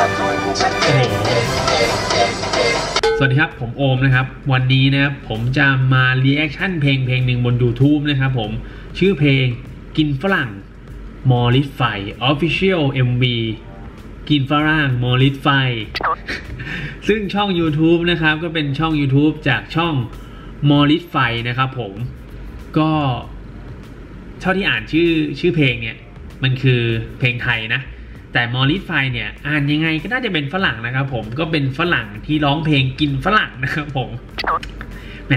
สวัสดีครับผมโอมนะครับ วันนี้นะครับผมจะมา reaction เพลงเพลงหนึ่งบน YouTube นะครับผมชื่อเพลงกินฝรั่งมอลิสไฟ Official MV กินฝรั่งมอลิสไฟ ซึ่งช่อง YouTube นะครับ ก็เป็นช่อง YouTube จากช่องมอลิสไฟนะครับผมก็เท่าที่อ่านชื่อชื่อเพลงเนี่ย มันคือเพลงไทยนะ แต่มอริสไฟเนี่ยอ่านยังไงก็น่าจะเป็นฝรั่งนะครับผมก็เป็นฝรั่งที่ร้องเพลงกินฝรั่งนะครับผมแหม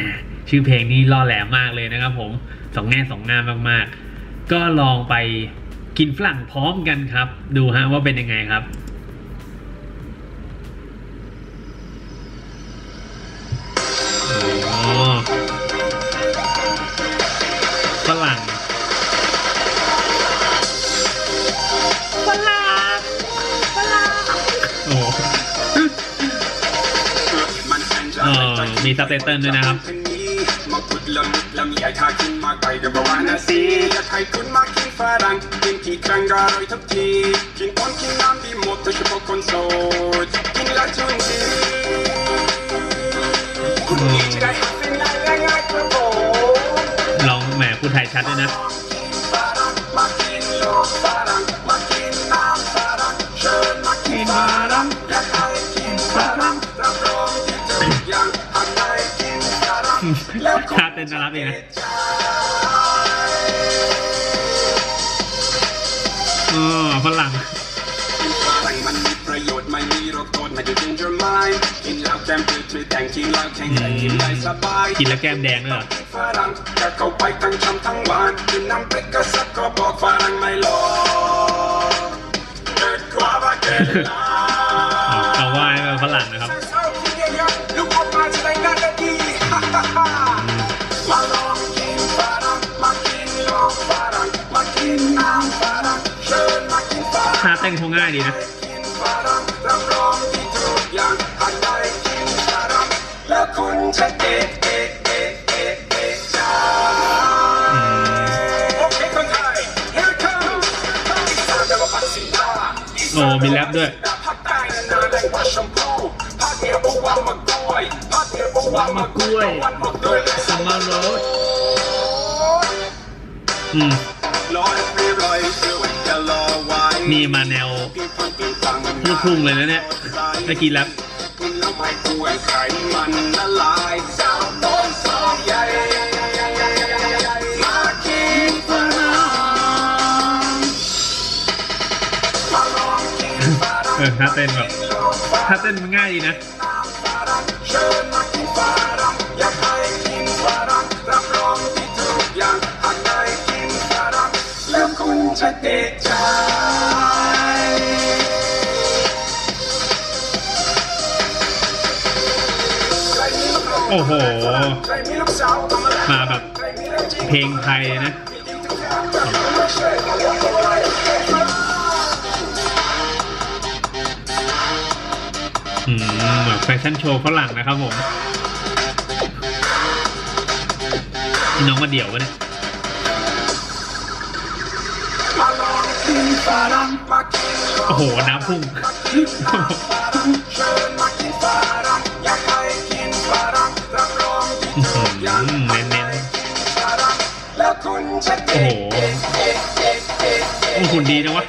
ชื่อเพลงนี้ล่อแหลมมากเลยนะครับผมสองแง่สองงามมากๆ ก็ลองไปกินฝรั่งพร้อมกันครับ ดูฮะว่าเป็นยังไงครับาเป็นง่ายและง่ายกระโปงลองแหมพูดไทยชัดด้วยนะ นน่ารักดีนะอ๋อฝรั่งฝรั่งมันมีประโยชน์ไม่มีโรคโทษไม่ได้ danger mind กินแล้วแก้มปืดไม่แต่งกินแล้วแข็งแรงกินได้สบายกินแล้วแก้มแดงด้วยเหรอฝรั่งจะเข้าไปทั้งช้ำทั้งหวานกินน้ำพริกกระสับก็บอกฝรั่งไม่รอเกิดความว่าเกิดลาอ๋อเอาว่าให้เป็นฝรั่งนะครับ นแปลว่าปักสินดาโอ้มีแรปด้วยภาคใต้นานาแรงกว่าชมพูภาคเหนือบอกว่ามะกล้วยภาคเหนือบอกว่ามะกล้วยมะกล้วยวันบอกด้วยและสมาร์โรดอืม นี่มาแนวลูกทุ่งเลยนะเนี่ยเมื่อกี้แรปกินแล้วไม่ป่วยไขมันละลายสาวต้นสอองกินฝรั่งเออท่าเต้นแบบท่าเต้นมันง่ายดีนะเชิญมากิ โอ้โหใครมีลูกสาวทำอะไรมาแบบใครมีเรื่องจริงเพลงไทยเลยนะ อืมแบบแฟชั่นโชว์ฝรั่งนะครับผมนี่น้องมาเดี่ยววะเนี่ยมาลองกินฝรั่งมากินโอ้โห น้ำพุ่ง เชิญมากินฝรั่งอยากให้กินฝรั่งรับรองที่อื้อทุหืกอย่างอเน้นฝรั่งแล้วคุณจะๆโอ้โหหุ่นดีนะวะ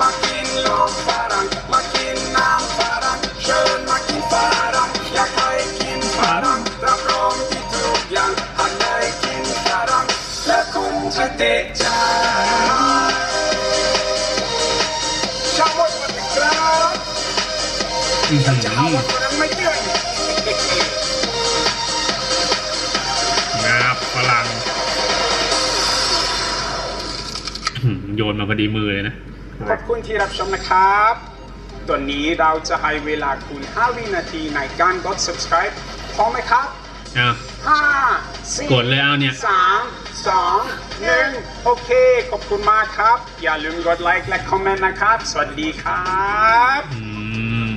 มากินโลกฝรั่งมากินนั้นได้กินฝรั่งและคุณจะติดใจชาวมดวันครับอื้อหืจะหาอว่าคนนั้นไม่ มาพอดีมือเลยนะ ขอบคุณที่รับชมนะครับ ตอนนี้เราจะให้เวลาคุณ 5 วินาทีในการกด subscribe พร้อมไหมครับอ้าวห้าสี่กดเลยเอาเนี่ยสามสองหนึ่งโอเค ขอบคุณมากครับ อย่าลืมกดไลค์และคอมเมนต์นะครับ สวัสดีครับอืม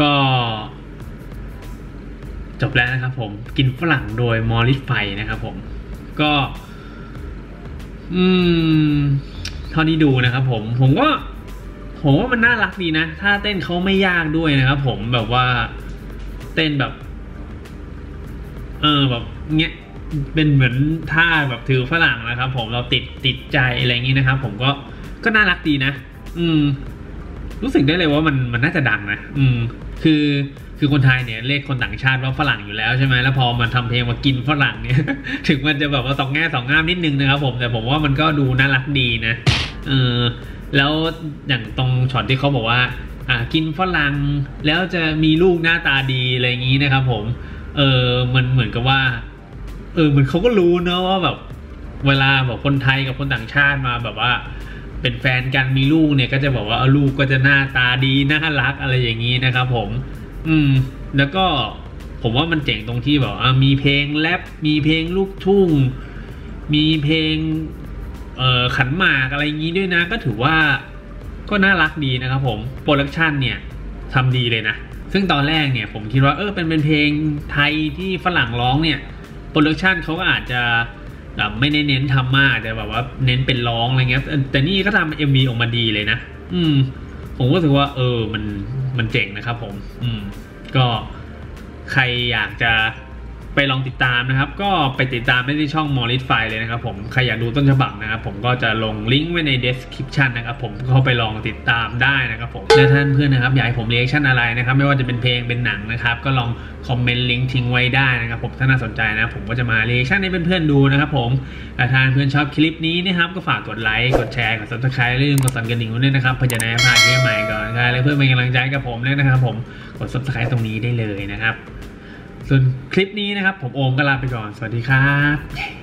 ก็จบแล้วนะครับผมกินฝรั่งโดยมอริสไฟนะครับผมก็ อืมเท่าที่ดูนะครับผมผมก็ผมว่ามันน่ารักดีนะ ถ้าเต้นเขาไม่ยากด้วยนะครับผมแบบว่าเต้นแบบ เออแบบเงี้ยเป็นเหมือนท่าแบบถือฝรั่งนะครับ ผมเราติดติดใจอะไรอย่างนี้นะครับ ผมก็ก็น่ารักดีนะ อืม รู้สึกได้เลยว่ามันมันน่าจะดังนะ อืม คือ คือคนไทยเนี่ยเรียกคนต่างชาติว่าฝรั่งอยู่แล้วใช่ไหมแล้วพอมันทำเพลงมากินฝรั่งเนี่ย ถึงมันจะแบบว่าสองแง่สองงามนิดนึงนะครับผมแต่ผมว่ามันก็ดูน่ารักดีนะเออแล้วอย่างตรงช็อตที่เขาบอกว่า อ่ากินฝรั่งแล้วจะมีลูกหน้าตาดีอะไรอย่างนี้นะครับ ผม เออมันเหมือนกับว่า เออเหมือนเขาก็รู้เนอะว่าแบบ เวลาแบบคนไทยกับคนต่างชาติมาแบบว่าเป็นแฟนกันมีลูกเนี่ยก็จะบอกว่าลูกก็จะหน้าตาดีน่ารักอะไรอย่างนี้นะครับ ผม อืม แล้วก็ผมว่ามันเจ๋งตรงที่แบบมีเพลงแรปมีเพลงลูกทุ่ง มีเพลงเอ่อขันหมากอะไรอย่างนี้ด้วยนะ ก็ถือว่าก็น่ารักดีนะครับผม production เนี่ยทำดีเลยนะ ซึ่งตอนแรกเนี่ยผมคิดว่าเออเป็นเป็นเพลงไทยที่ฝรั่งร้องเนี่ย production เขาก็อาจจะแบบไม่ได้เน้นทำมากแต่แบบว่าเน้นเป็นร้องอะไรเงี้ยแต่แต่นี่ก็ทำ MV ออกมาดีเลยนะ อืม ผมก็รู้สึกว่า เออมันมันเจ๋งนะครับผม อืม ก็ใครอยากจะ ไปลองติดตามนะครับ ก็ไปติดตามได้ที่ช่อง m o r i s f i เลยนะครับผมใครอยากดูต้นฉบับนะครับผมก็จะลงลิงก์ไว้ใน description นะครับผมก็ไปลองติดตามได้นะครับผมและท่านเพื่อนนะครับอยากให้ผม reaction อะไรนะครับ ไม่ว่าจะเป็นเพลงเป็นหนังนะครับ ก็ลองคอมเมนต์ลิงก์ทิ้งไว้ได้นะครับ ผมถ้าน่าสนใจนะ ผมก็จะมา reaction ให้เพื่อนๆดูนะครับผมและถ้านเพื่อนชอบคลิปนี้นะครับก็ฝากกดไลค์กดแชร์กด subscribe และลืมกดสั่นกระดิ่งด้วยนะครับเพื่อจะได้พลาดคลิปใหม่ก่อนใครและเพื่อเป็นกำลังใจกับผมด้วยนะครับ ผมกด subscribe ตรงนี้ได้เลยนะครับ ส่วนคลิปนี้นะครับ ผมโอมก็ลาไปก่อน สวัสดีครับ